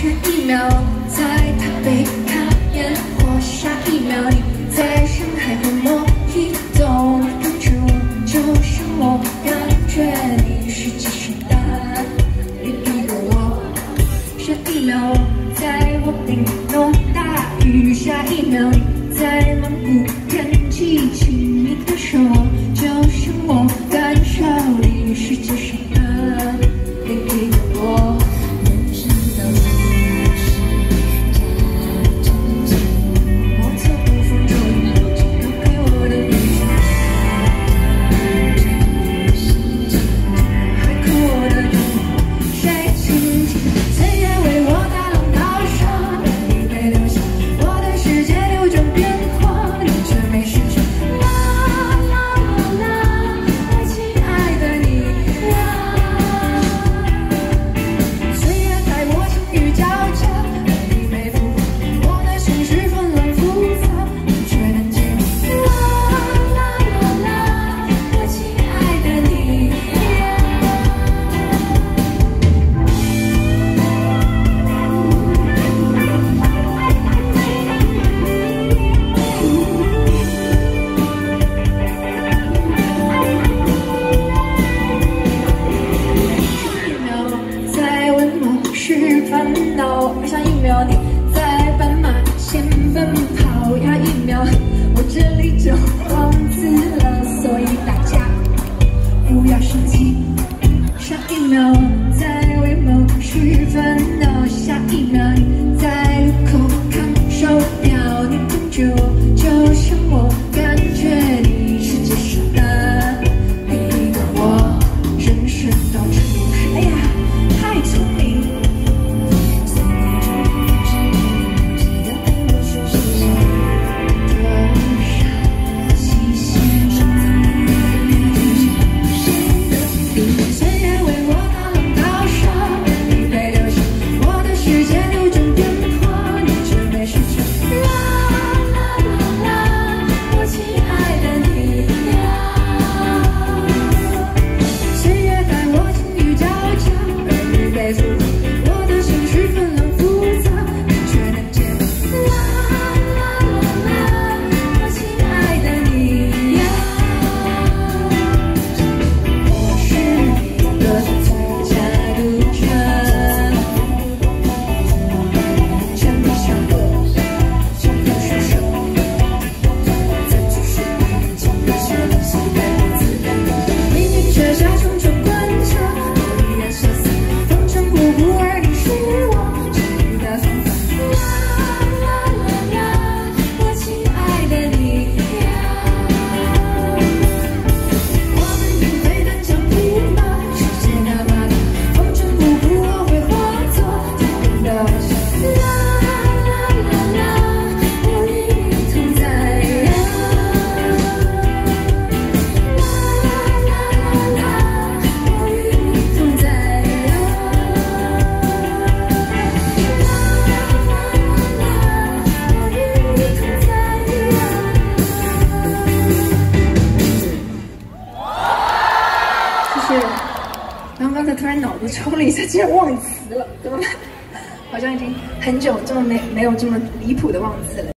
上一秒在台北看烟火，下一秒你在上海的某一动，感觉我就像我，感觉你是即时单，另一个我。下一秒在我顶楼大雨，下一秒你在蒙古天。你在斑马线奔跑呀一秒，我这里就放肆了，所以大家不要生气。上一秒在为某事烦恼，下一秒。脑子抽了一下竟然忘词了怎么办？好像已经很久这么没没有这么离谱的忘词了。